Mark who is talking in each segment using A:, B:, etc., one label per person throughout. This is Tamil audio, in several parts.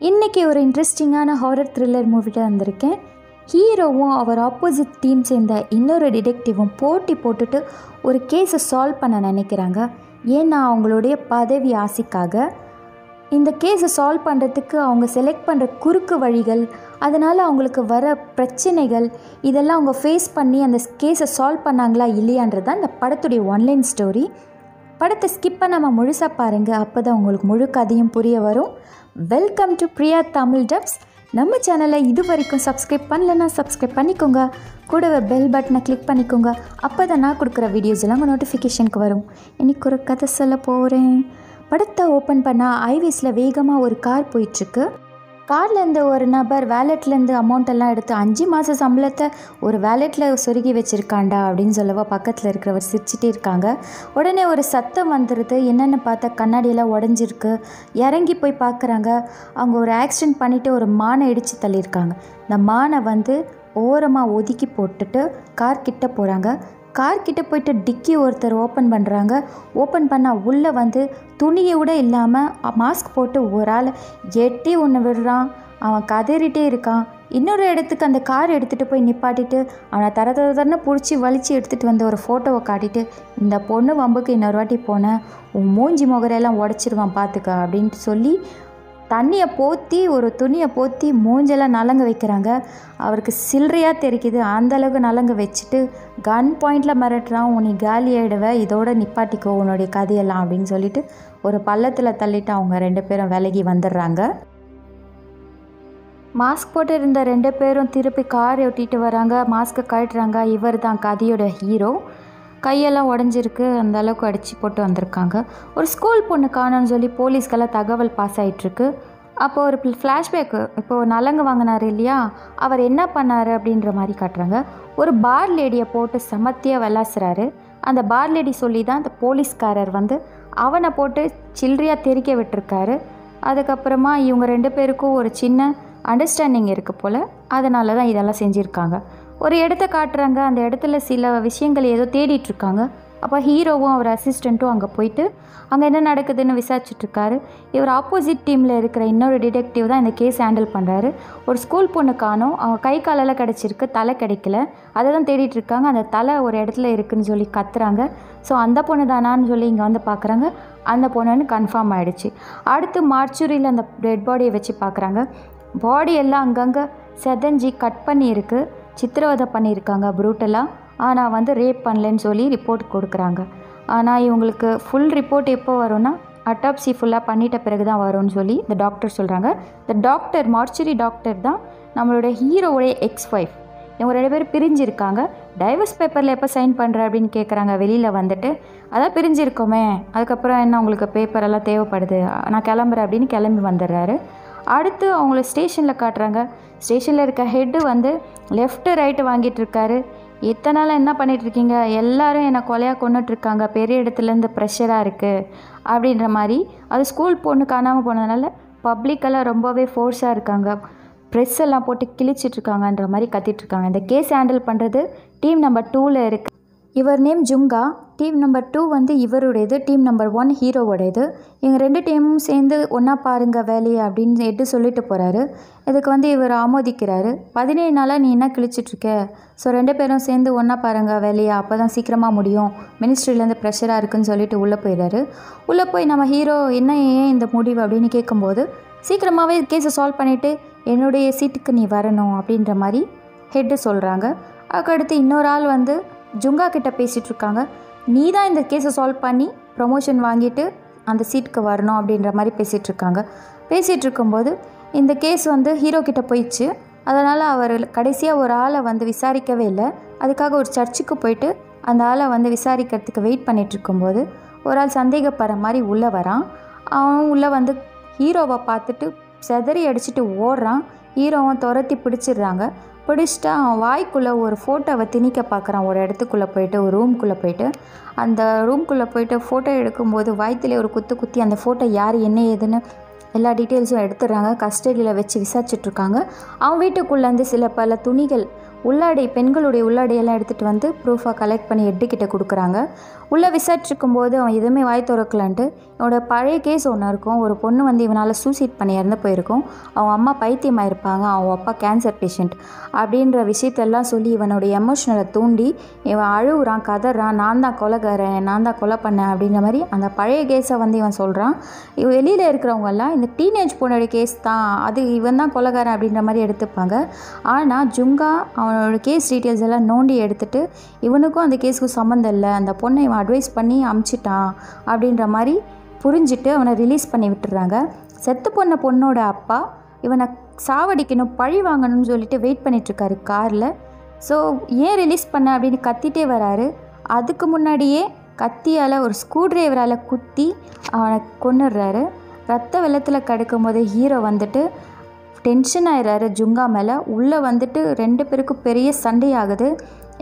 A: இன்றைக்கி ஒரு இன்ட்ரெஸ்டிங்கான ஹாரர் த்ரில்லர் மூவிட்டு வந்திருக்கேன். ஹீரோவும் அவர் ஆப்போசிட் டீம் சேர்ந்த இன்னொரு டிடெக்டிவும் போட்டி போட்டுட்டு ஒரு கேஸை சால்வ் பண்ண நினைக்கிறாங்க. ஏன்னா அவங்களுடைய பதவி ஆசைக்காக. இந்த கேஸை சால்வ் பண்ணுறதுக்கு அவங்க செலக்ட் பண்ணுற குறுக்கு வழிகள் அதனால் அவங்களுக்கு வர பிரச்சனைகள் இதெல்லாம் அவங்க ஃபேஸ் பண்ணி அந்த கேஸை சால்வ் பண்ணாங்களா இல்லையான்றது தான் இந்த படத்துடைய ஒன்லைன் ஸ்டோரி படத்தை ஸ்கிப் பண்ணாமல் முழுசாக பாருங்கள் அப்போ தான் உங்களுக்கு முழு கதையும் புரிய வரும். Welcome to Priya Tamil dubs நம்ம சேனலை இது வரைக்கும் சப்ஸ்கிரைப் பண்ணலன்னா சப்ஸ்கிரைப் பண்ணிக்கோங்க. கூடவே பெல் பட்டனை கிளிக் பண்ணிக்கோங்க. அப்போ தான் நான் கொடுக்குற வீடியோஸ் எல்லாம் உங்கள் நோட்டிஃபிகேஷனுக்கு வரும். இன்னைக்கு ஒரு கதை சொல்ல போகிறேன் படத்தை ஓப்பன் பண்ணால் ஹைவேஸில் வேகமாக ஒரு கார் போயிட்டுருக்கு கார்லேருந்து ஒரு நபர் வேலெட்லேருந்து அமௌண்ட் எல்லாம் எடுத்து அஞ்சு மாத சம்பளத்தை ஒரு வேலெட்டில் சொருகி வச்சுருக்காண்டா அப்படின்னு சொல்லவா பக்கத்தில் இருக்கிறவர் சிரிச்சிட்டே இருக்காங்க. உடனே ஒரு சத்தம் வந்துடுது என்னென்னு பார்த்தா கண்ணாடியெல்லாம் உடஞ்சிருக்கு. இறங்கி போய் பார்க்குறாங்க. அவங்க ஒரு ஆக்சிடென்ட் பண்ணிவிட்டு ஒரு மானை இடித்து தள்ளியிருக்காங்க. இந்த மானை வந்து ஓரமாக ஒதுக்கி போட்டுட்டு கார் கிட்ட போகிறாங்க கார் கிட்டே போயிட்டு டிக்கி ஒருத்தர் ஓப்பன் பண்ணுறாங்க ஓப்பன் பண்ணால் உள்ளே வந்து துணியை கூட இல்லாமல் மாஸ்க் போட்டு ஒரு ஆள் எட்டி ஒன்று விடுறான். அவன் கதறிட்டே இருக்கான். இன்னொரு இடத்துக்கு அந்த கார் எடுத்துகிட்டு போய் நிப்பாட்டிட்டு அவனை தர தர தரன்னு பிடிச்சி வலித்து எடுத்துகிட்டு வந்து ஒரு ஃபோட்டோவை காட்டிட்டு இந்த பொண்ணு வம்புக்கு இன்னொரு வாட்டி போனேன் உன் மூஞ்சி முகரையெல்லாம் உடச்சிருவான் பார்த்துக்க அப்படின்ட்டு சொல்லி தண்ணியை போற்றி ஒரு துணியை போற்றி மூஞ்செல்லாம் நலங்க வைக்கிறாங்க. அவருக்கு சில்லறையாக தெரிக்குது. அந்தளவுக்கு நலங்க வச்சுட்டு கன் பாயிண்டில் மிரட்டுறான் உன்னை காலி ஆகிடுவேன் இதோட நிப்பாட்டிக்கோ உன்னுடைய கதையெல்லாம் அப்படின்னு சொல்லிட்டு ஒரு பள்ளத்தில் தள்ளிட்டு அவங்க ரெண்டு பேரும் விலகி வந்துடுறாங்க. மாஸ்க் போட்டு இருந்த ரெண்டு பேரும் திருப்பி காரை ஒட்டிட்டு வராங்க. மாஸ்க்கை கழட்டுறாங்க. இவர் தான் கதையோட ஹீரோ. கையெல்லாம் உடஞ்சிருக்கு. அந்த அளவுக்கு அடித்து போட்டு வந்திருக்காங்க. ஒரு ஸ்கூல் பொண்ணு காணோன்னு சொல்லி போலீஸ்க்கெல்லாம் தகவல் பாஸ் ஆகிட்டுருக்கு அப்போ ஒரு ஃப்ளாஷ்பேக்கு இப்போது நலங்கு வாங்கினார் இல்லையா? அவர் என்ன பண்ணார் அப்படின்ற மாதிரி காட்டுறாங்க. ஒரு பார் லேடியை போட்டு சமத்தியாக விளாசுறாரு அந்த பார் லேடி சொல்லி தான் அந்த போலீஸ்காரர் வந்து அவனை போட்டு சில்லறையாக தெறிக்க விட்டுருக்காரு. அதுக்கப்புறமா இவங்க ரெண்டு பேருக்கும் ஒரு சின்ன அண்டர்ஸ்டாண்டிங் இருக்குது போல். அதனால தான் இதெல்லாம் செஞ்சுருக்காங்க. ஒரு இடத்த காட்டுறாங்க. அந்த இடத்துல சில விஷயங்கள் ஏதோ தேடிட்டுருக்காங்க. அப்போ ஹீரோவும் அவர் அசிஸ்டண்ட்டும் அங்கே போயிட்டு அங்கே என்ன நடக்குதுன்னு விசாரிச்சுட்ருக்காரு இவர் ஆப்போசிட் டீமில் இருக்கிற இன்னொரு டிடெக்டிவ் தான் இந்த கேஸ் ஹேண்டில் பண்ணுறாரு ஒரு ஸ்கூல் பொண்ணு காணும். அவங்க கை காலெல்லாம் கிடச்சிருக்கு தலை கிடைக்கல. அதை தான் தேடிட்டு இருக்காங்க அந்த தலை ஒரு இடத்துல இருக்குன்னு சொல்லி கத்துறாங்க. ஸோ அந்த பொண்ணு தானான்னு சொல்லி இங்கே வந்து பார்க்குறாங்க அந்த பொண்ணுன்னு கன்ஃபார்ம் ஆகிடுச்சு அடுத்து மார்ச்சுரியில் அந்த டெட் பாடியை வச்சு பார்க்குறாங்க பாடி எல்லாம் அங்கங்கே செதஞ்சி கட் பண்ணியிருக்கு. சித்திரவதை பண்ணியிருக்காங்க ப்ரூட்டலாக ஆனால் வந்து ரேப் பண்ணலன்னு சொல்லி ரிப்போர்ட் கொடுக்குறாங்க. ஆனால் இவங்களுக்கு ஃபுல் ரிப்போர்ட் எப்போ வரும்னா அட்டாப்சி ஃபுல்லாக பண்ணிட்ட பிறகு தான் வரும்னு சொல்லி இந்த டாக்டர் சொல்கிறாங்க இந்த டாக்டர் மார்ச்சரி டாக்டர் தான் நம்மளோட ஹீரோவுடைய எக்ஸ் ஒய்ஃப் இவங்க ரெண்டு பேரும் பிரிஞ்சிருக்காங்க. டைவர்ஸ் பேப்பரில் எப்போ சைன் பண்ணுற அப்படின்னு கேட்குறாங்க வெளியில் வந்துட்டு அதான் பிரிஞ்சிருக்கோமே. அதுக்கப்புறம் என்ன உங்களுக்கு பேப்பரெல்லாம் தேவைப்படுது? நான் கிளம்புறேன் அப்படின்னு கிளம்பி வந்துடுறாரு. அடுத்து அவங்கள ஸ்டேஷனில் காட்டுறாங்க. ஸ்டேஷனில் இருக்க ஹெட்டு வந்து லெஃப்ட்டு ரைட்டு வாங்கிட்டுருக்காரு இத்தனை நாள் என்ன பண்ணிகிட்ருக்கீங்க எல்லாரும் என்னை கொலையாக கொண்டுட்ருக்காங்க பெரிய இடத்துலேருந்து ப்ரெஷராக இருக்குது அப்படின்ற மாதிரி. அது ஸ்கூல் பொண்ணு காணாமல் போனதுனால பப்ளிக்கெல்லாம் ரொம்பவே ஃபோர்ஸாக இருக்காங்க. ப்ரெஸ் எல்லாம் போட்டு கிழிச்சிட்ருக்காங்கன்ற மாதிரி கத்திட்ருக்காங்க இந்த கேஸ் ஹேண்டில் பண்ணுறது டீம் நம்பர் டூவில் இருக்குது இவர் name Junga. Team number two வந்து இவருடையது டீம் நம்பர் ஒன் ஹீரோவோடையது. எங்கள் ரெண்டு டீமும் சேர்ந்து ஒன்றா பாருங்க வேலையை அப்படின்னு எட்டு சொல்லிட்டு போகிறாரு இதுக்கு வந்து இவர் ஆமோதிக்கிறாரு. பதினேழு நாளாக நீ என்ன கிழிச்சிட்ருக்க ஸோ ரெண்டு பேரும் சேர்ந்து ஒன்றா பாருங்க வேலையை அப்போ தான் சீக்கிரமாக முடியும் மினிஸ்ட்ரியிலேருந்து ப்ரெஷராக இருக்குன்னு சொல்லிட்டு உள்ளே போயிடுறாரு. உள்ளே போய் நம்ம ஹீரோ என்ன ஏன் இந்த முடிவு அப்படின்னு கேட்கும்போது சீக்கிரமாகவே கேஸை சால்வ் பண்ணிவிட்டு என்னுடைய சீட்டுக்கு நீ வரணும் அப்படின்ற மாதிரி ஹெட்டு சொல்கிறாங்க அதுக்கடுத்து இன்னொரு ஆள் வந்து ஜுங்கா கிட்ட பேசிகிட்டு இருக்காங்க. நீ தான் இந்த கேஸை சால்வ் பண்ணி ப்ரொமோஷன் வாங்கிட்டு அந்த சீட்டுக்கு வரணும் அப்படின்ற மாதிரி பேசிகிட்டு இருக்காங்க. பேசிகிட்டு இருக்கும்போது இந்த கேஸ் வந்து ஹீரோ கிட்டே போயிடுச்சு. அதனால் அவர் கடைசியாக ஒரு ஆளை வந்து விசாரிக்கவே இல்லை. அதுக்காக ஒரு சர்ச்சுக்கு போயிட்டு அந்த ஆளை வந்து விசாரிக்கிறதுக்கு வெயிட் பண்ணிகிட்ருக்கும்போது ஒரு ஆள் சந்தேகப்படுற மாதிரி உள்ளே வரான். அவன் உள்ளே வந்து ஹீரோவை பார்த்துட்டு செதறி அடிச்சுட்டு ஓடுறான். ஹீரோவை துரத்தி பிடிச்சிடுறாங்க. பிடிச்சிட்டு அவன் வாய்க்குள்ளே ஒரு ஃபோட்டோவை திணிக்க பார்க்குறான். ஒரு இடத்துக்குள்ளே போயிட்டு ஒரு ரூம்குள்ளே போயிட்டு. அந்த ரூம்குள்ளே போயிட்டு ஃபோட்டோ எடுக்கும்போது வயிற்றுல ஒரு குத்து குத்தி அந்த ஃபோட்டோ யார் என்ன ஏதுன்னு எல்லா டீட்டெயில்ஸும் எடுத்துடுறாங்க. கஸ்டடியில் வச்சு விசாரிச்சுட்ருக்காங்க அவன் வீட்டுக்குள்ளேருந்து சில பல துணிகள் உள்ளாடை பெண்களுடைய உள்ளாடையெல்லாம் எடுத்துகிட்டு வந்து ப்ரூஃபாக கலெக்ட் பண்ணி ஹெட்டுக்கிட்ட கொடுக்குறாங்க. உள்ளே விசாரிச்சிருக்கும் போது அவன் எதுவுமே வாய் திறக்கலான்ட்டு இவனோட பழைய கேஸ் ஒன்று இருக்கும். ஒரு பொண்ணு வந்து இவனால் சூசைட் பண்ணி இறந்து போயிருக்கும். அவங்க அம்மா பைத்தியமாக இருப்பாங்க அவங்க அப்பா கேன்சர் பேஷண்ட் அப்படின்ற விஷயத்தெல்லாம் சொல்லி இவனுடைய எமோஷனலை தூண்டி இவன் அழுகுறான் கதறான் நான் தான் கொலைகாரன் நான் தான் கொலை பண்ணேன் அப்படின்ற மாதிரி அந்த பழைய கேஸை வந்து இவன் சொல்கிறான் இவன் வெளியில் இருக்கிறவங்கெல்லாம் இந்த டீனேஜ் பொண்ணுடைய கேஸ் தான் அது இவன் தான் கொலைகாரன் அப்படின்ற மாதிரி எடுத்துப்பாங்க. ஆனால் ஜுங்கா அவனோட கேஸ் டீட்டெயில்ஸ் எல்லாம் நோண்டி எடுத்துட்டு இவனுக்கும் அந்த கேஸுக்கும் சம்மந்தம் இல்லை. அந்த பொண்ணை இவன் அட்வைஸ் பண்ணி அமுச்சிட்டான் அப்படின்ற மாதிரி புரிஞ்சுட்டு அவனை ரிலீஸ் பண்ணி விட்டுறாங்க. செத்து போன பொண்ணோட அப்பா இவனை சாவடிக்கணும் பழி வாங்கணும்னு சொல்லிட்டு வெயிட் பண்ணிகிட்ருக்காரு காரில் ஸோ ஏன் ரிலீஸ் பண்ண அப்படின்னு கத்திட்டே வராரு. அதுக்கு முன்னாடியே கத்தியால் ஒரு ஸ்க்ரூ டிரைவரால் குத்தி அவனை கொன்னுடுறாரு. ரத்த வெள்ளத்தில் கடுக்கும் போது ஹீரோ வந்துட்டு டென்ஷன் ஆயிடுறாரு ஜுங்கா மேலே. உள்ளே வந்துட்டு ரெண்டு பேருக்கும் பெரிய சண்டையாகுது.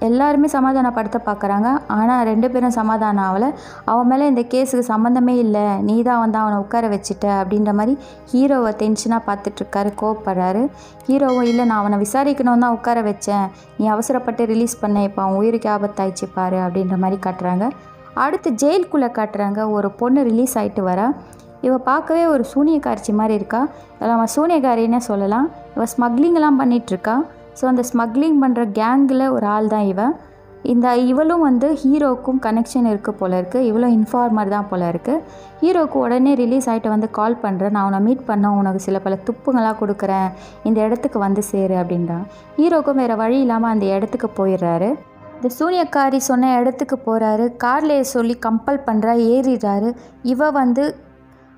A: எல்லாருமே சமாதானப்படுத்த பார்க்குறாங்க ஆனால் ரெண்டு பேரும் சமாதானம் ஆகலை. அவன் மேலே இந்த கேஸுக்கு சம்மந்தமே இல்லை. நீ தான் வந்து அவனை உட்கார வச்சுட்ட அப்படின்ற மாதிரி ஹீரோவை டென்ஷனாக பார்த்துட்ருக்காரு கோவப்படுறாரு. ஹீரோவும் இல்லை நான் அவனை விசாரிக்கணும் தான் உட்கார வச்சேன். நீ அவசரப்பட்டு ரிலீஸ் பண்ண. இப்போ அவன் உயிருக்கு ஆபத்தாயிடுச்சு பாரு அப்படின்ற மாதிரி காட்டுறாங்க. அடுத்து ஜெயிலுக்குள்ளே காட்டுறாங்க. ஒரு பொண்ணு ரிலீஸ் ஆகிட்டு வர. இவள் பார்க்கவே ஒரு சூனியக்காரிச்சி மாதிரி இருக்கா. இதில் அவன் சூனியக்காரின்னே சொல்லலாம்? இவள் ஸ்மக்லிங்லாம் பண்ணிகிட்ருக்கா. ஸோ அந்த ஸ்மக்லிங் பண்ணுற கேங்கில் ஒரு ஆள் தான் இவன் இந்த இவளும் வந்து ஹீரோக்கும் கனெக்ஷன் இருக்குது போல இருக்குது இவளும் இன்ஃபார்மர் தான் போல இருக்குது ஹீரோக்கு உடனே ரிலீஸ் ஆகிட்டு வந்து கால் பண்ணுறேன். நான் உன்னை மீட் பண்ண உனக்கு சில பல துப்புங்களாக கொடுக்குறேன். இந்த இடத்துக்கு வந்து சேரு அப்படின்றான் ஹீரோக்கும் வேறு வழி இல்லாமல் அந்த இடத்துக்கு போயிடுறாரு. இந்த சூனியக்காரி சொன்ன இடத்துக்கு போகிறாரு கார்லேயே சொல்லி கம்பல் பண்ணுறா. ஏறிடுறாரு. இவ வந்து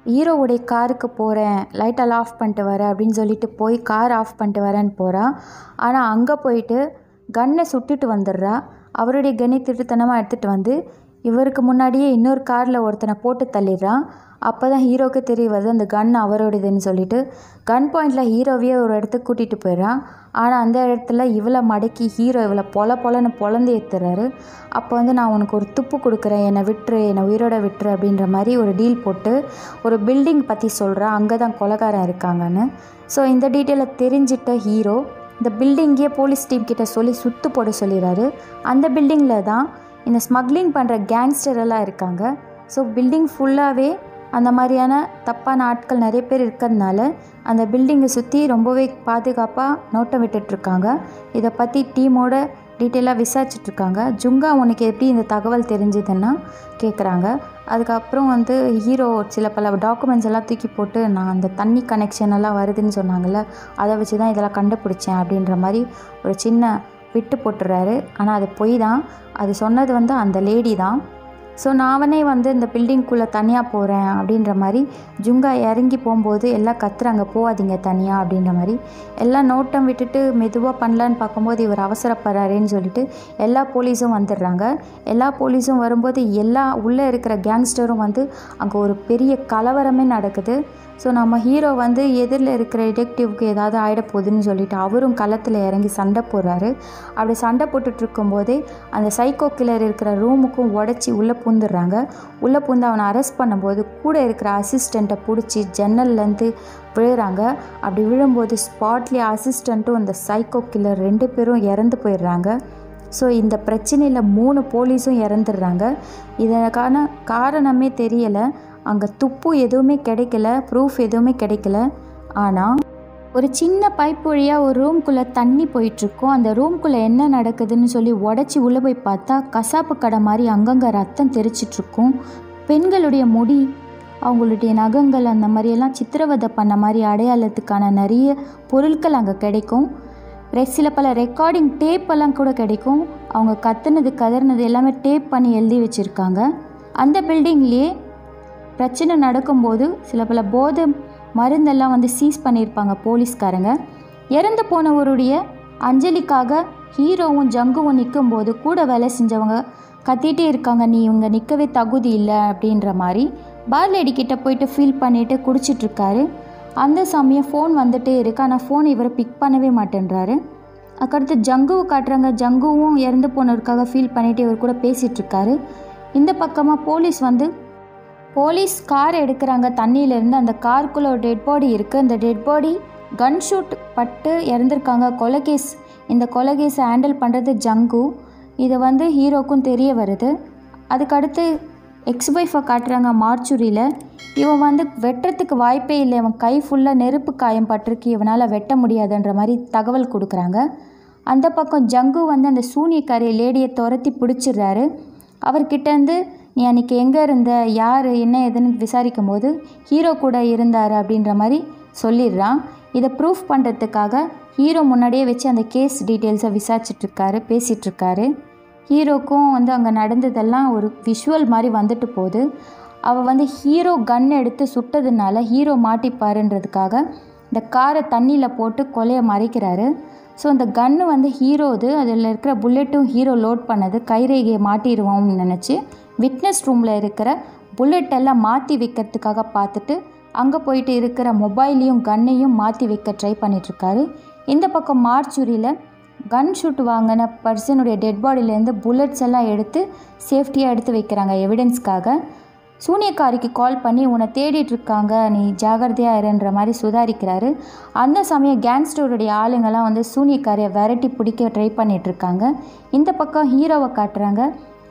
A: ஹீரோவுடைய காருக்கு போகிறேன் லைட்டெல்லாம் ஆஃப் பண்ணிட்டு வரேன் அப்படின்னு சொல்லிட்டு போய் கார் ஆஃப் பண்ணிட்டு வரேன்னு போகிறா ஆனால் அங்கே போயிட்டு கன்னை சுட்டுட்டு வந்துடுறா. அவருடைய கன்னை திருட்டுத்தனமாக எடுத்துகிட்டு வந்து இவருக்கு முன்னாடியே இன்னொரு காரில் ஒருத்தனை போட்டு தள்ளிடுறான் அப்போ தான் ஹீரோவுக்கு தெரிய வருது அந்த கன் அவரோடதுன்னு சொல்லிட்டு. கன் பாயிண்டில் ஹீரோவையே ஒரு இடத்துக்கு கூட்டிகிட்டு போயிடுறான். ஆனால் அந்த இடத்துல இவளை மடக்கி ஹீரோ இவளை பொல பொலன்னு பொலந்து ஏற்றுறாரு அப்போ வந்து நான் உனக்கு ஒரு துப்பு கொடுக்குறேன் என்னை விட்டுரு என்னை உயிரோட விட்டுரு அப்படின்ற மாதிரி ஒரு டீல் போட்டு ஒரு பில்டிங் பற்றி சொல்கிறேன் அங்கே தான் கொலகாரன் இருக்காங்கன்னு. ஸோ இந்த டீட்டெயிலை தெரிஞ்சிட்ட ஹீரோ இந்த பில்டிங்கே போலீஸ் டீம் கிட்ட சொல்லி சுத்து போட சொல்லிடுறாரு. அந்த பில்டிங்கில் தான் இந்த ஸ்மக்லிங் பண்ணுற கேங்ஸ்டர் எல்லாம் இருக்காங்க. ஸோ பில்டிங் ஃபுல்லாகவே அந்த மாதிரியான தப்பான ஆட்கள் நிறைய பேர் இருக்கிறதுனால அந்த பில்டிங்கை சுற்றி ரொம்பவே பாதுகாப்பாக நோட்டம் விட்டுட்ருக்காங்க. இதை பற்றி டீமோட டீட்டெயிலாக விசாரிச்சிட்ருக்காங்க. ஜுங்கா உனக்கு எப்படி இந்த தகவல் தெரிஞ்சதுன்னா கேட்குறாங்க அதுக்கப்புறம் வந்து ஹீரோ சில பல டாக்குமெண்ட்ஸ் எல்லாம் தூக்கி போட்டு நான் அந்த தண்ணி கனெக்ஷன் எல்லாம் வருதுன்னு சொன்னாங்கள்ல அதை வச்சு தான் இதெல்லாம் கண்டுபிடிச்சேன் அப்படின்ற மாதிரி ஒரு சின்ன விட்டு போட்டுறாரு. ஆனால் அது பொய் தான். அது சொன்னது வந்து அந்த லேடி தான். ஸோ நானே வந்து இந்த பில்டிங்குள்ளே தனியாக போகிறேன் அப்படின்ற மாதிரி ஜுங்கா இறங்கி போகும்போது எல்லாம் கத்துறாங்க போகாதீங்க தனியாக அப்படின்ற மாதிரி. எல்லாம் நோட்டம் விட்டுட்டு மெதுவாக பண்ணலான்னு பார்க்கும்போது இவர் அவசரப்படுறாருன்னு சொல்லிட்டு எல்லா போலீஸும் வந்துடுறாங்க. எல்லா போலீஸும் வரும்போது எல்லா உள்ளே இருக்கிற கேங்ஸ்டரும் வந்து அங்கே ஒரு பெரிய கலவரமே நடக்குது. ஸோ நம்ம ஹீரோ வந்து எதிரில் இருக்கிற டிடெக்டிவ்க்கு ஏதாவது ஆகிட போகுதுன்னு சொல்லிட்டு அவரும் களத்தில் இறங்கி சண்டை போடுறாரு. அப்படி சண்டை போட்டுட்டு போதே அந்த சைக்கோ கில்லர் இருக்கிற ரூமுக்கும் உடச்சி உள்ளே பூந்துடுறாங்க. உள்ளே பூந்து அவனை அரெஸ்ட் பண்ணும்போது கூட இருக்கிற அசிஸ்டண்ட்டை பிடிச்சி ஜன்னல்லேருந்து விழுறாங்க. அப்படி விழும்போது ஸ்பாட்லேயே அசிஸ்டண்ட்டும் அந்த சைக்கோ கில்லர் ரெண்டு பேரும் இறந்து போயிடுறாங்க. ஸோ இந்த பிரச்சனையில் மூணு போலீஸும் இறந்துடுறாங்க. இதற்கான காரணமே தெரியலை. அங்கே துப்பு எதுவுமே கிடைக்கல ப்ரூஃப் எதுவுமே கிடைக்கல. ஆனால் ஒரு சின்ன பைப் வழியாக ஒரு ரூம்குள்ளே தண்ணி போயிட்டுருக்கும். அந்த ரூம்குள்ளே என்ன நடக்குதுன்னு சொல்லி உடச்சி உள்ளே போய் பார்த்தா கசாப்பு கடை மாதிரி அங்கங்கே ரத்தம் தெரிச்சிட்ருக்கும் பெண்களுடைய முடி அவங்களுடைய நகங்கள் அந்த மாதிரியெல்லாம் சித்திரவதை பண்ண மாதிரி அடையாளத்துக்கான நிறைய பொருட்கள் அங்கே கிடைக்கும். சில பல ரெக்கார்டிங் டேப்பெல்லாம் கூட கிடைக்கும். அவங்க கத்துனது கதறினது எல்லாமே டேப் பண்ணி எழுதி வச்சுருக்காங்க. அந்த பில்டிங்லேயே பிரச்சனை நடக்கும்போது சில பல போதை மருந்தெல்லாம் வந்து சீஸ் பண்ணியிருப்பாங்க போலீஸ்காரங்க. இறந்து போனவருடைய அஞ்சலிக்காக ஹீரோவும் ஜங்குவும் நிற்கும்போது கூட வேலை செஞ்சவங்க கத்திகிட்டே இருக்காங்க நீ இவங்க நிற்கவே தகுதி இல்லை அப்படின்ற மாதிரி. பார் லேடி கிட்டே போயிட்டு ஃபீல் பண்ணிவிட்டு குடிச்சிட்ருக்காரு. அந்த சமயம் ஃபோன் வந்துகிட்டே இருக்கு. ஆனால் ஃபோன் இவர் பிக் பண்ணவே மாட்டேன்றாரு. அதுக்கடுத்து ஜங்குவை காட்டுறாங்க. ஜங்குவும் இறந்து போனவருக்காக ஃபீல் பண்ணிவிட்டு இவர் கூட பேசிகிட்ருக்காரு இந்த பக்கமாக போலீஸ் வந்து போலீஸ் கார் எடுக்கிறாங்க. தண்ணியிலேருந்து அந்த காருக்குள்ளே ஒரு டெட் பாடி இருக்குது அந்த டெட் பாடி கன் ஷூட் பட்டு இறந்துருக்காங்க. கொலகேஸ் இந்த கொலகேஸை ஹேண்டில் பண்ணுறது ஜங்கு. இது வந்து ஹீரோக்கும் தெரிய வருது. அதுக்கடுத்து எக்ஸ் ஒய்ஃபை காட்டுறாங்க மார்ச்சுரியில். இவன் வந்து வெட்டுறதுக்கு வாய்ப்பே இல்லை. இவன் கை ஃபுல்லாக நெருப்பு காயம் பட்டிருக்கு. இவனால் வெட்ட முடியாதுன்ற மாதிரி தகவல் கொடுக்குறாங்க. அந்த பக்கம் ஜங்கு வந்து அந்த சூனியக்காரி லேடியை துரத்தி பிடிச்சிடுறாரு. அவர்கிட்டேருந்து நீ அன்றைக்கி எங்கே இருந்த? யார்? என்ன ஏதுன்னு விசாரிக்கும் போது ஹீரோ கூட இருந்தார் அப்படின்ற மாதிரி சொல்லிடுறான். இதை ப்ரூஃப் பண்ணுறதுக்காக ஹீரோ முன்னாடியே வச்சு அந்த கேஸ் டீட்டெயில்ஸை விசாரிச்சிட்ருக்காரு பேசிகிட்ருக்காரு ஹீரோக்கும் வந்து அங்கே நடந்ததெல்லாம் ஒரு விஷுவல் மாதிரி வந்துட்டு போகுது. அவள் வந்து ஹீரோ கன் எடுத்து சுட்டதுனால ஹீரோ மாட்டிப்பாருன்றதுக்காக இந்த காரை தண்ணியில் போட்டு கொலையை மறைக்கிறாரு. ஸோ அந்த கன்று வந்து ஹீரோது அதில் இருக்கிற புல்லெட்டும் ஹீரோ லோட் பண்ணது கைரேகையை மாட்டிடுவோம்னு நினச்சி விட்னஸ் ரூமில் இருக்கிற புல்லட் எல்லாம் மாற்றி வைக்கிறதுக்காக பார்த்துட்டு அங்கே போயிட்டு இருக்கிற மொபைலையும் கன்னையும் மாற்றி வைக்க ட்ரை பண்ணிகிட்ருக்காரு இந்த பக்கம் மார்ச்சுரியில் கன் ஷூட் வாங்கின பர்சனுடைய டெட் பாடியிலேருந்து புல்லட்ஸ் எல்லாம் எடுத்து சேஃப்டியாக எடுத்து வைக்கிறாங்க எவிடன்ஸ்க்காக சூனியக்காரிக்கு கால் பண்ணி உன்னை தேடிட்டு இருக்காங்க நீ ஜாகிரதையாக இருன்ற மாதிரி சுதாரிக்கிறாரு. அந்த சமயம் கேங்ஸ்டருடைய ஆளுங்கெல்லாம் வந்து சூனியக்காரியை விரட்டி பிடிக்க ட்ரை பண்ணிகிட்ருக்காங்க இந்த பக்கம் ஹீரோவை காட்டுறாங்க.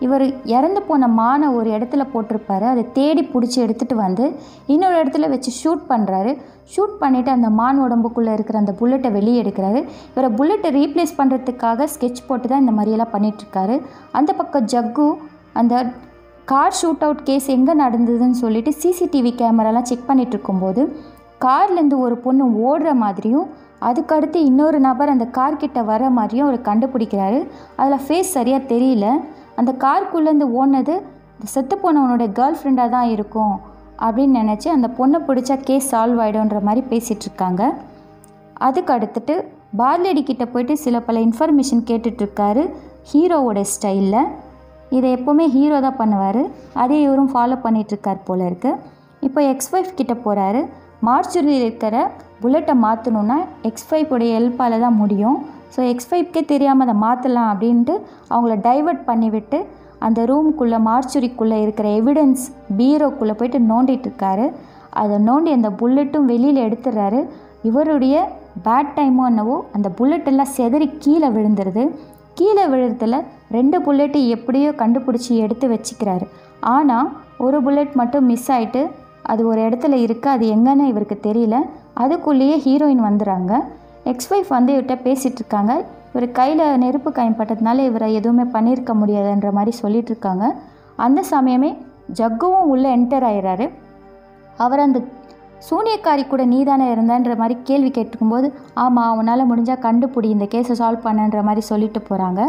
A: இவர் இறந்து போன மானை ஒரு இடத்துல போட்டிருப்பாரு. அதை தேடி பிடிச்சி எடுத்துகிட்டு வந்து இன்னொரு இடத்துல வச்சு ஷூட் பண்ணுறாரு ஷூட் பண்ணிவிட்டு அந்த மான் உடம்புக்குள்ளே இருக்கிற அந்த புல்லட்டை வெளியே எடுக்கிறாரு. இவரை புல்லட்டை ரீப்ளேஸ் பண்ணுறதுக்காக ஸ்கெட்ச் போட்டு தான் இந்த மாதிரியெல்லாம் பண்ணிகிட்ருக்காரு அந்த பக்கம் ஜக்கு அந்த கார் ஷூட் அவுட் கேஸ் எங்கே நடந்ததுன்னு சொல்லிட்டு சிசிடிவி கேமராலாம் செக் பண்ணிகிட்டு இருக்கும்போது கார்லேருந்து ஒரு பொண்ணு ஓடுற மாதிரியும் அதுக்கடுத்து இன்னொரு நபர் அந்த கார்கிட்ட வர மாதிரியும் அவர் கண்டுபிடிக்கிறாரு. அதில் ஃபேஸ் சரியாக தெரியல. அந்த கார்க்குள்ளேருந்து ஓடினது இந்த செத்து போனவனோட கேர்ள் ஃப்ரெண்டாக தான் இருக்கும் அப்படின்னு நினச்சி அந்த பொண்ணை பிடிச்சா கேஸ் சால்வ் ஆகிடும்ன்ற மாதிரி பேசிகிட்ருக்காங்க அதுக்கு அடுத்துட்டு பார்லேடி கிட்டே போயிட்டு சில பல இன்ஃபர்மேஷன் கேட்டுட்ருக்காரு ஹீரோவோட ஸ்டைலில் இதை எப்போவுமே ஹீரோ தான் பண்ணுவார். அதே இவரும் ஃபாலோ பண்ணிகிட்ருக்கார் போல இருக்குது இப்போ எக்ஸ் ஒய்ஃப் கிட்ட போகிறாரு மார்ச்சுரியில் இருக்கிற புல்லட்டை மாற்றணுன்னா எக்ஸ் உடைய ஹெல்ப்பால் தான் முடியும். ஸோ எக்ஸ் ஃபைவ்க்கே தெரியாமல் அதை மாற்றலாம் அப்படின்ட்டு அவங்கள டைவர்ட் பண்ணிவிட்டு அந்த ரூம்குள்ளே மார்ச்சுரிக்குள்ளே இருக்கிற எவிடன்ஸ் பீரோக்குள்ளே போயிட்டு நோண்டிட்டு இருக்காரு. அதை நோண்டி அந்த புல்லட்டும் வெளியில் எடுத்துடுறாரு. இவருடைய பேட் டைமோ என்னவோ அந்த புல்லட் எல்லாம் செதறி கீழே விழுந்துருது. கீழே விழுறதுல ரெண்டு புல்லட்டு எப்படியோ கண்டுபிடிச்சி எடுத்து வச்சுக்கிறாரு. ஆனால் ஒரு புல்லட் மட்டும் மிஸ் ஆயிட்டு அது ஒரு இடத்துல இருக்குது அது எங்கன்னு இவருக்கு தெரியல. அதுக்குள்ளேயே ஹீரோயின் வந்துடுறாங்க. எக்ஸ் ஒய்ஃப் வந்து இவர்கிட்ட பேசிகிட்டு இருக்காங்க இவர் கையில் நெருப்பு பயன்பட்டதுனால இவரை எதுவுமே பண்ணியிருக்க முடியாதுன்ற மாதிரி சொல்லிட்டு இருக்காங்க அந்த சமயமே ஜக்குவும் உள்ளே என்டர் ஆயிடுறாரு அவர் அந்த சூனியக்காரி கூட நீதானே இருந்தன்ற மாதிரி கேள்வி கேட்டுக்கும்போது ஆமாம் அவனால் முடிஞ்சால் கண்டுபிடி இந்த கேஸை சால்வ் பண்ணன்ற மாதிரி சொல்லிட்டு போகிறாங்க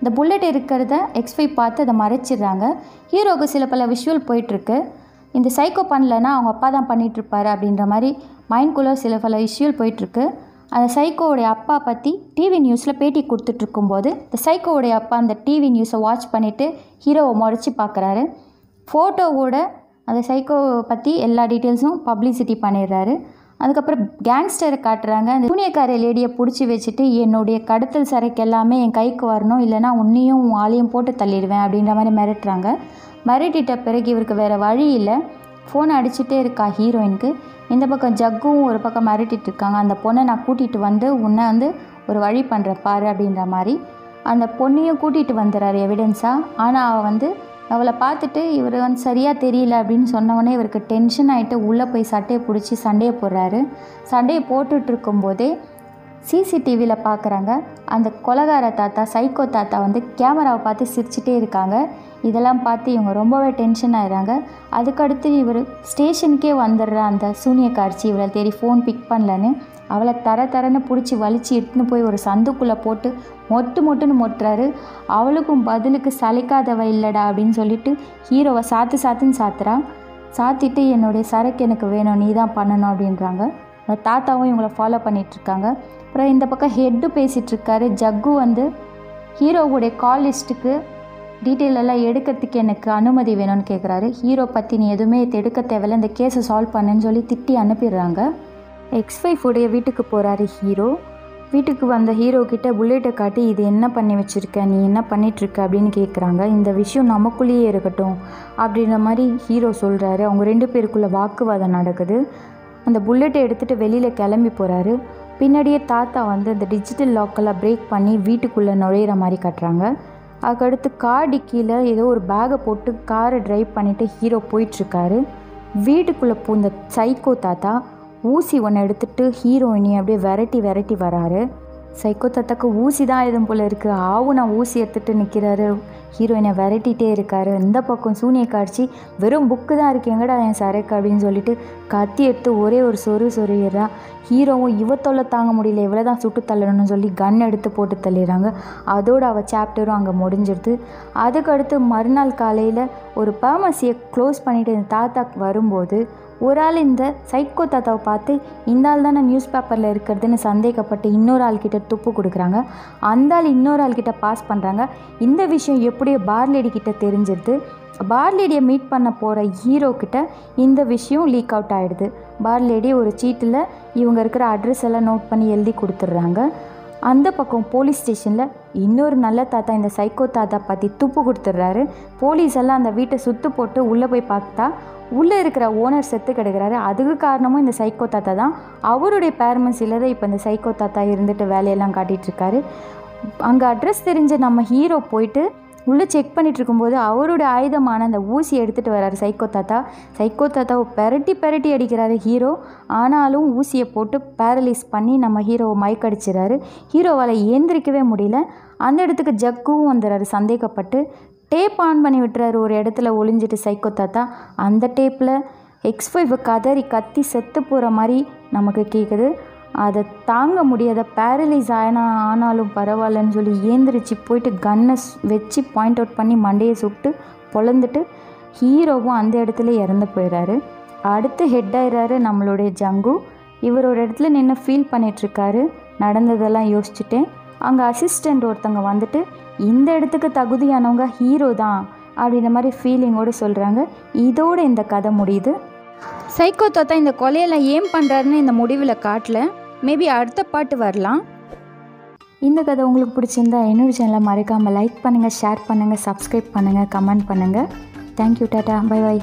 A: இந்த புல்லட் இருக்கிறத எக்ஸ்பை பார்த்து அதை மறைச்சிடுறாங்க. ஹீரோவுக்கு சில பல விஷுவல் போயிட்டுருக்கு. இந்த சைக்கோ பண்ணலன்னா அவங்க அப்பா தான் பண்ணிகிட்ருப்பாரு அப்படின்ற மாதிரி மைண்ட்குள்ளே சில பல விஷுவல் போயிட்டுருக்கு. அந்த சைக்கோவுடைய அப்பா பற்றி டிவி நியூஸில் பேட்டி கொடுத்துட்ருக்கும்போது இந்த சைக்கோவுடைய அப்பா அந்த டிவி நியூஸை வாட்ச் பண்ணிவிட்டு ஹீரோவை முறைச்சி பார்க்குறாரு ஃபோட்டோவோட அந்த சைக்கோவை பற்றி எல்லா டீட்டெயில்ஸும் பப்ளிசிட்டி பண்ணிடுறாரு. அதுக்கப்புறம் கேங்ஸ்டரை காட்டுறாங்க. அந்த துணியக்கார லேடியை பிடிச்சி வச்சுட்டு என்னுடைய கடத்தல் சரக்கு எல்லாமே என் கைக்கு வரணும். இல்லைனா உன்னையும் ஆலையும் ஆளையும் போட்டு தள்ளிடுவேன். அப்படின்ற மாதிரி மிரட்டுறாங்க. மிரட்டிட்ட பிறகு இவருக்கு வேறு வழி இல்லை. ஃபோன் அடிச்சுட்டே இருக்கா ஹீரோயினுக்கு இந்த பக்கம் ஜக்கும் ஒரு பக்கம் மிரட்டிட்டு இருக்காங்க. அந்த பொண்ணை நான் கூட்டிகிட்டு வந்து உன்னை வந்து ஒரு வழி பண்ணுறேன் பாரு அப்படின்ற மாதிரி. அந்த பொண்ணையும் கூட்டிகிட்டு வந்துடுறாரு எவிடன்ஸாக ஆனால் அவள் வந்து அவளை பார்த்துட்டு இவர் வந்து சரியாக தெரியல அப்படின்னு சொன்னவொடனே இவருக்கு டென்ஷன் ஆகிட்டு உள்ளே போய் சட்டையை பிடிச்சி சண்டையை போடுறாரு. சண்டையை போட்டுட்ருக்கும்போதே சிசிடிவியில் பார்க்குறாங்க அந்த கொலகார தாத்தா சைக்கோ தாத்தா வந்து கேமராவை பார்த்து சிரிச்சிட்டே இருக்காங்க. இதெல்லாம் பார்த்து இவங்க ரொம்பவே டென்ஷன் ஆயிடுறாங்க அதுக்கடுத்து இவர் ஸ்டேஷனுக்கே வந்துடுற அந்த சூனிய இவளை தேடி ஃபோன் பிக் பண்ணலன்னு அவளை தர தரன்னு பிடிச்சி வலிச்சு எடுத்துன்னு போய் ஒரு சந்துக்குள்ளே போட்டு மொட்டு மொட்டுன்னு மொட்டுறாரு. அவளுக்கும் பதிலுக்கு சலிக்காதவ இல்லைடா அப்படின்னு சொல்லிட்டு ஹீரோவை சாத்து சாத்துன்னு சாத்துறான். சாத்திட்டு என்னுடைய சரக்கு எனக்கு வேணும் நீ தான் பண்ணணும் அப்படின்றாங்க. அந்த தாத்தாவும் இவங்களை ஃபாலோ பண்ணிகிட்ருக்காங்க அப்புறம் இந்த பக்கம் ஹெட்டு பேசிகிட்ருக்காரு ஜக்கு வந்து ஹீரோவுடைய கால் லிஸ்ட்டுக்கு டீட்டெயில் எல்லாம் எடுக்கிறதுக்கு எனக்கு அனுமதி வேணும்னு கேட்குறாரு ஹீரோ பற்றி நீ எதுவுமே எடுக்க தேவையில்ல. இந்த கேஸை சால்வ் பண்ணுன்னு சொல்லி திட்டி அனுப்பிடுறாங்க. எக்ஸ் உடைய வீட்டுக்கு போகிறாரு ஹீரோ வீட்டுக்கு வந்த ஹீரோ கிட்ட புல்லெட்டை காட்டி இது என்ன பண்ணி வச்சுருக்க? நீ என்ன பண்ணிகிட்ருக்க அப்படின்னு கேட்குறாங்க இந்த விஷயம் நமக்குள்ளேயே இருக்கட்டும் அப்படின்ற மாதிரி ஹீரோ சொல்கிறாரு அவங்க ரெண்டு பேருக்குள்ள வாக்குவாதம் நடக்குது. அந்த புல்லெட்டை எடுத்துகிட்டு வெளியில் கிளம்பி போகிறாரு பின்னாடியே தாத்தா வந்து அந்த டிஜிட்டல் லாக்கெல்லாம் பிரேக் பண்ணி வீட்டுக்குள்ளே நுழையிற மாதிரி கட்டுறாங்க. அதுக்கடுத்து கார் டிக்கியில் ஏதோ ஒரு பேகை போட்டு காரை ட்ரைவ் பண்ணிவிட்டு ஹீரோ போயிட்டுருக்காரு. வீட்டுக்குள்ளே பூந்த சைக்கோ தாத்தா ஊசி ஒன்று எடுத்துகிட்டு ஹீரோயினி அப்படியே விரட்டி விரட்டி வராரு. சைக்கோ தாத்தாக்கு ஊசி தான் எதுவும் போல் இருக்குது ஆவு நான் ஊசி எடுத்துகிட்டு நிற்கிறாரு ஹீரோயினை விரட்டிகிட்டே இருக்காரு. இந்த பக்கம் சூனிய காட்சி வெறும் புக்கு தான் இருக்கு. எங்கடா என் சரக்கு அப்படின்னு சொல்லிட்டு கத்தி எடுத்து ஒரே ஒரு சொரு சொருகிறா ஹீரோவும் இவ தொல்லை தாங்க முடியல. இவ்வளோ தான் சுட்டு தள்ளணும்னு சொல்லி கன் எடுத்து போட்டு தள்ளிடுறாங்க. அதோட அவள் சாப்டரும் அங்கே முடிஞ்சிடுது அதுக்கடுத்து மறுநாள் காலையில் ஒரு பார்மசியை க்ளோஸ் பண்ணிவிட்டு இந்த தாத்தாக்கு வரும்போது ஒரு ஆள் இந்த சைக்கோ தாத்தாவை பார்த்து இந்த ஆள் தானே நியூஸ் பேப்பரில் இருக்கிறதுன்னு சந்தேகப்பட்டு இன்னொரு ஆள்கிட்ட துப்பு கொடுக்குறாங்க. அந்த ஆள் இன்னொரு ஆள்கிட்ட பாஸ் பண்ணுறாங்க இந்த விஷயம் எப்படியோ பார்லேடி கிட்ட தெரிஞ்சிருது. பார்லேடியை மீட் பண்ண போகிற ஹீரோ கிட்ட இந்த விஷயம் லீக் அவுட் ஆகிடுது பார்லேடி ஒரு சீட்டில் இவங்க இருக்கிற அட்ரஸ் எல்லாம் நோட் பண்ணி எழுதி கொடுத்துட்றாங்க. அந்த பக்கம் போலீஸ் ஸ்டேஷனில் இன்னொரு நல்ல தாத்தா இந்த சைக்கோ தாத்தா பற்றி துப்பு கொடுத்துட்றாரு. போலீஸ் எல்லாம் அந்த வீட்டை சுத்து போட்டு உள்ளே போய் பார்த்தா உள்ளே இருக்கிற ஓனர் செத்து கிடக்கிறாரு. அதுக்கு காரணமும் இந்த சைக்கோ தாத்தா தான். அவருடைய பேரண்ட்ஸில் தான் இப்போ இந்த சைக்கோ தாத்தா இருந்துட்டு வேலையெல்லாம் காட்டிகிட்ருக்காரு அங்கே அட்ரஸ் தெரிஞ்ச நம்ம ஹீரோ போயிட்டு உள்ளே செக் பண்ணிட்டு இருக்கும்போது அவருடைய ஆயுதமான அந்த ஊசி எடுத்துகிட்டு வர்றாரு சைக்கோ தாத்தா. சைக்கோ தாத்தாவை பெரட்டி பெரட்டி அடிக்கிறாரு ஹீரோ. ஆனாலும் ஊசியை போட்டு பேரலைஸ் பண்ணி நம்ம ஹீரோவை மயக்கடிச்சிடறாரு. ஹீரோவால் ஏந்திரிக்கவே முடியல. அந்த இடத்துக்கு ஜக்குவும் வந்துடுறாரு. சந்தேகப்பட்டு டேப் ஆன் பண்ணி விட்டுறாரு. ஒரு இடத்துல ஒளிஞ்சிட்டு சைக்கோ தாத்தா. அந்த டேப்பில் எக்ஸ் ஃபைவ் கதறி கத்தி செத்து போகிற மாதிரி நமக்கு கேட்குது. அதை தாங்க முடியாத பேரலைஸ் ஆனா ஆனாலும் பரவாயில்லன்னு சொல்லி ஏந்திரிச்சு போயிட்டு கன்னை வச்சு பாயிண்ட் அவுட் பண்ணி மண்டையை சுட்டு பொழந்துட்டு ஹீரோவும் அந்த இடத்துல இறந்து போயிடுறாரு அடுத்து ஹெட் ஆயிடுறாரு நம்மளுடைய ஜங்கு. இவர் ஒரு இடத்துல நின்று ஃபீல் பண்ணிகிட்ருக்காரு நடந்ததெல்லாம் யோசிச்சுட்டேன். அங்கே அசிஸ்டண்ட் ஒருத்தவங்க வந்துட்டு இந்த இடத்துக்கு தகுதியானவங்க ஹீரோ தான் அப்படின்ற மாதிரி ஃபீலிங்கோடு சொல்கிறாங்க இதோட இந்த கதை முடியுது. சைக்கோ தாத்தா இந்த கொலையெல்லாம் ஏன் பண்ணுறாருன்னு இந்த முடிவில் காட்டல. மேபி அடுத்த பாட்டு வரலாம். இந்த கதை உங்களுக்கு பிடிச்சிருந்தா என்னோட சேனலை மறக்காமல் லைக் பண்ணுங்கள் ஷேர் பண்ணுங்கள் சப்ஸ்கிரைப் பண்ணுங்கள் கமெண்ட் பண்ணுங்கள் தேங்க்யூ டாட்டா பை பை